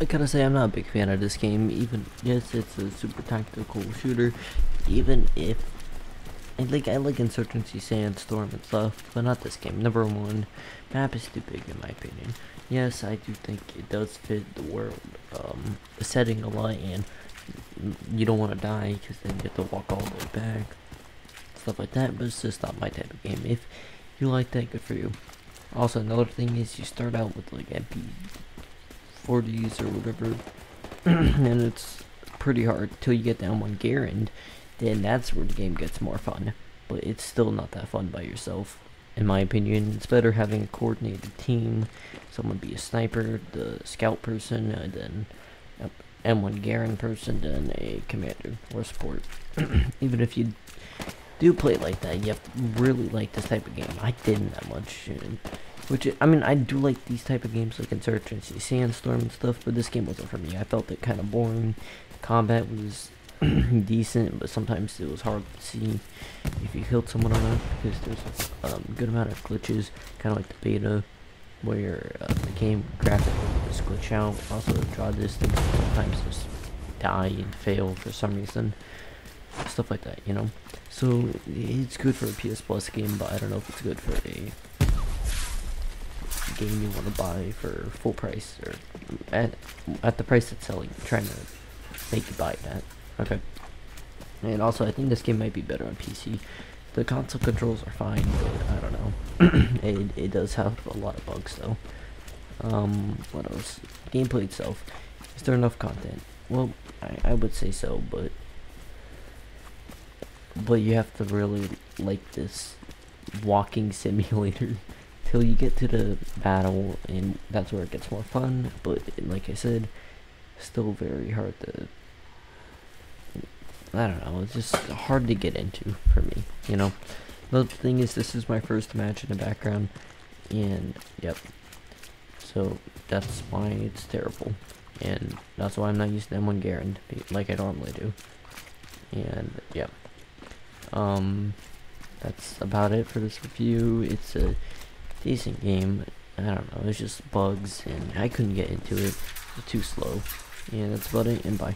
I gotta say, I'm not a big fan of this game. Even yes, it's a super tactical shooter. Even if I like, I like Insurgency, Sandstorm, and stuff, but not this game. Number one, map is too big in my opinion. Yes, I do think it does fit the world, um, setting a lot, and you don't want to die because then you have to walk all the way back, stuff like that. But it's just not my type of game. If you like that, good for you. Also, another thing is you start out with like MP 40s or whatever, and it's pretty hard till you get down one Garand. Then that's where the game gets more fun, but it's still not that fun by yourself. In my opinion, it's better having a coordinated team. Someone be a sniper, the scout person, and then M1 Garand person than a commander or support. Even if you do play like that, you have to really like this type of game. I didn't that much. And, which, I mean, I do like these type of games like Insurgency, Sandstorm and stuff, but this game wasn't for me. I felt it kind of boring. Combat was decent, but sometimes it was hard to see if you killed someone or not, because there's a um, good amount of glitches, kind of like the beta, where uh, the game graphically just glitch out. Also, draw distance sometimes just die and fail for some reason. Stuff like that, you know? So, it's good for a PS Plus game, but I don't know if it's good for a game you want to buy for full price or at at the price it's selling. I'm trying to make you buy that. Okay. And also, I think this game might be better on PC. The console controls are fine, but I don't know. it it does have a lot of bugs though. Um, what else? Gameplay itself. Is there enough content? Well, I I would say so, but but you have to really like this walking simulator till you get to the battle and that's where it gets more fun but like i said still very hard to i don't know it's just hard to get into for me you know? The thing is this is my first match in the background and yep. So that's why it's terrible and that's why i'm not using m1 Garand like i normally do. And yep. Um that's about it for this review. It's a decent game. I don't know, it's just bugs, and I couldn't get into it. Too slow. Yeah, that's about it, and bye.